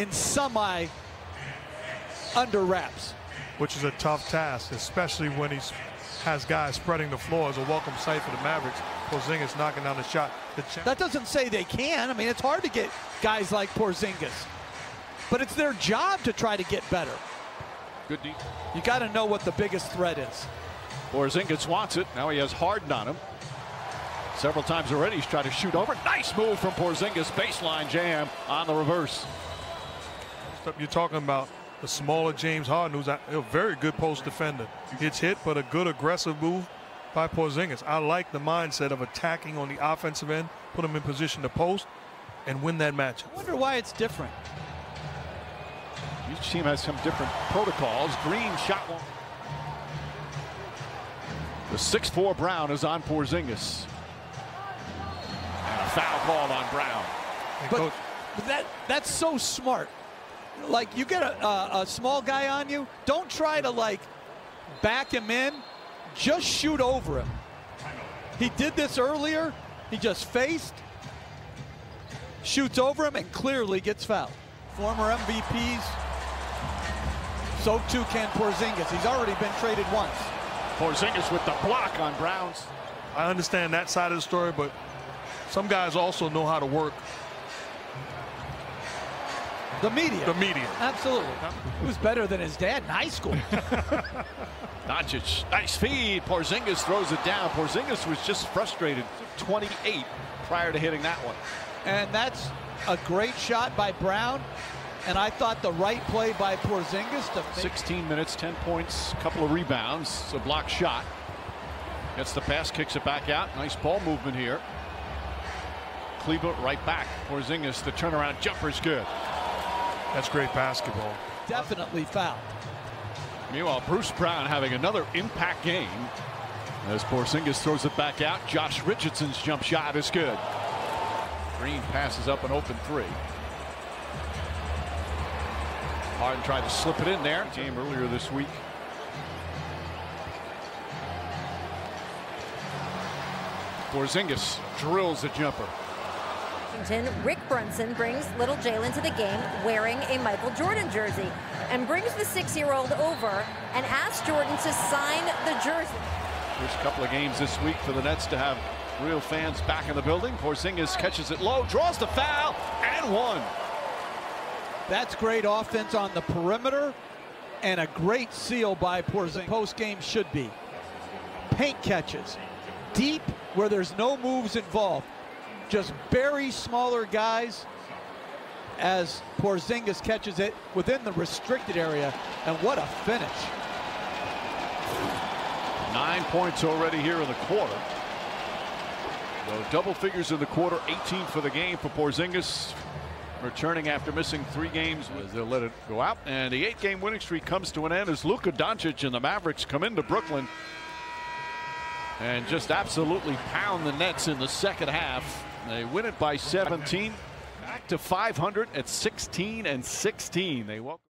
in semi under wraps. Which is a tough task, especially when he has guys spreading the floor as a welcome sight for the Mavericks. Porzingis knocking down the shot. The that doesn't say they can. I mean, it's hard to get guys like Porzingis. But it's their job to try to get better. Good deep. You got to know what the biggest threat is. Porzingis wants it. Now he has Harden on him. Several times already he's tried to shoot over. Nice move from Porzingis. Baseline jam on the reverse. You're talking about the smaller James Harden, who's a very good post defender. Gets hit, but a good aggressive move by Porzingis. I like the mindset of attacking on the offensive end, put him in position to post, and win that match. I wonder why it's different. Each team has some different protocols. Green shot one. The 6'4 Brown is on Porzingis. And a foul called on Brown. But, but that that's so smart. Like you get a, a, a small guy on you, don't try to like back him in. Just shoot over him. He did this earlier. He just faced, shoots over him, and clearly gets fouled. Former MVPs. So too can Porzingis. He's already been traded once. Porzingis with the block on Browns. I understand that side of the story, but some guys also know how to work the media. The media. Absolutely. Who's better than his dad in high school? Doncic, nice feed. Porzingis throws it down. Porzingis was just frustrated. 28 prior to hitting that one. And that's a great shot by Brown. And I thought the right play by Porzingis. To 16 minutes, 10 points, couple of rebounds. It's a block shot. Gets the pass, kicks it back out. Nice ball movement here. Kleber right back. Porzingis, the turnaround jumper is good. That's great basketball. Definitely fouled. Meanwhile, Bruce Brown having another impact game. As Porzingis throws it back out, Josh Richardson's jump shot is good. Green passes up an open three. Harden tried to slip it in there. Game earlier this week. Porzingis drills the jumper. Washington, Rick Brunson brings little Jalen to the game wearing a Michael Jordan jersey and brings the six-year-old over and asks Jordan to sign the jersey. First couple of games this week for the Nets to have real fans back in the building. Porzingis catches it low, draws the foul, and one. That's great offense on the perimeter and a great seal by Porzingis. Post game should be. Paint catches. Deep where there's no moves involved just bury smaller guys as Porzingis catches it within the restricted area. And what a finish. Nine points already here in the quarter. So double figures in the quarter, 18 for the game for Porzingis. Returning after missing three games, they'll let it go out. And the eight-game winning streak comes to an end as Luka Doncic and the Mavericks come into Brooklyn and just absolutely pound the Nets in the second half. They win it by 17. Back to 500 at 16 and 16. They welcome.